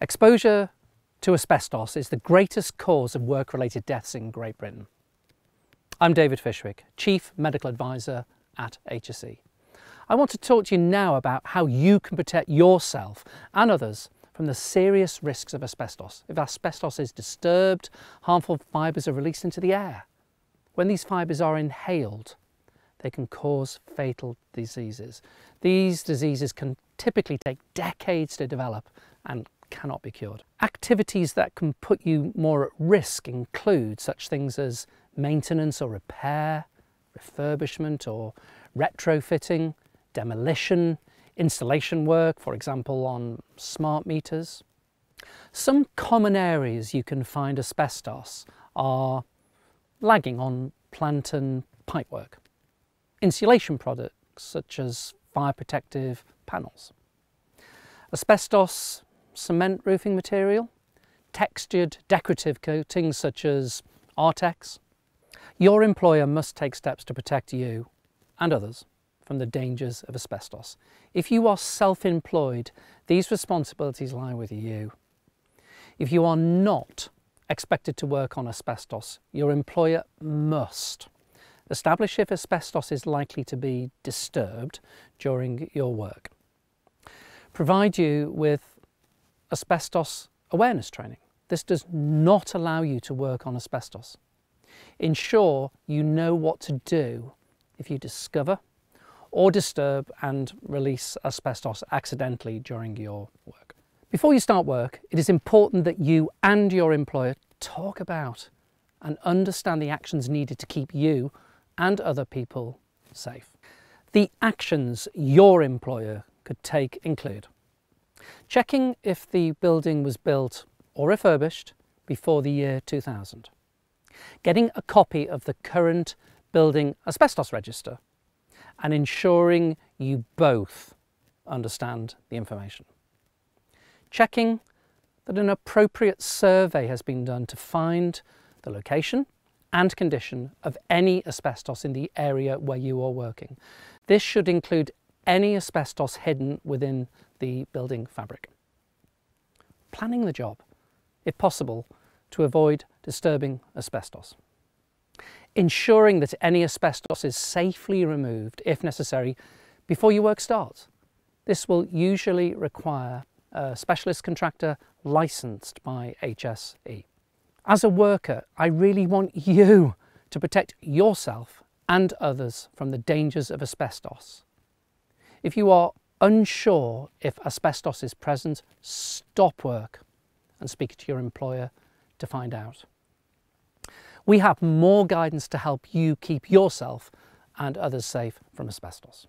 Exposure to asbestos is the greatest cause of work-related deaths in Great Britain. I'm David Fishwick, Chief Medical Advisor at HSE. I want to talk to you now about how you can protect yourself and others from the serious risks of asbestos. If asbestos is disturbed, harmful fibres are released into the air. When these fibres are inhaled, they can cause fatal diseases. These diseases can typically take decades to develop and cannot be cured. Activities that can put you more at risk include such things as maintenance or repair, refurbishment or retrofitting, demolition, installation work, for example on smart meters. Some common areas you can find asbestos are lagging on plant and pipe work, insulation products such as fire protective panels. Asbestos cement roofing material, textured decorative coatings such as Artex. Your employer must take steps to protect you and others from the dangers of asbestos. If you are self-employed, these responsibilities lie with you. If you are not expected to work on asbestos, your employer must establish if asbestos is likely to be disturbed during your work. Provide you with asbestos awareness training. This does not allow you to work on asbestos. Ensure you know what to do if you discover or disturb and release asbestos accidentally during your work. Before you start work, it is important that you and your employer talk about and understand the actions needed to keep you and other people safe. The actions your employer could take include checking if the building was built or refurbished before the year 2000, getting a copy of the current building asbestos register and ensuring you both understand the information. Checking that an appropriate survey has been done to find the location and condition of any asbestos in the area where you are working. This should include any asbestos hidden within the building fabric. Planning the job, if possible, to avoid disturbing asbestos. Ensuring that any asbestos is safely removed, if necessary, before your work starts. This will usually require a specialist contractor licensed by HSE. As a worker, I really want you to protect yourself and others from the dangers of asbestos. If you are unsure if asbestos is present, stop work and speak to your employer to find out. We have more guidance to help you keep yourself and others safe from asbestos.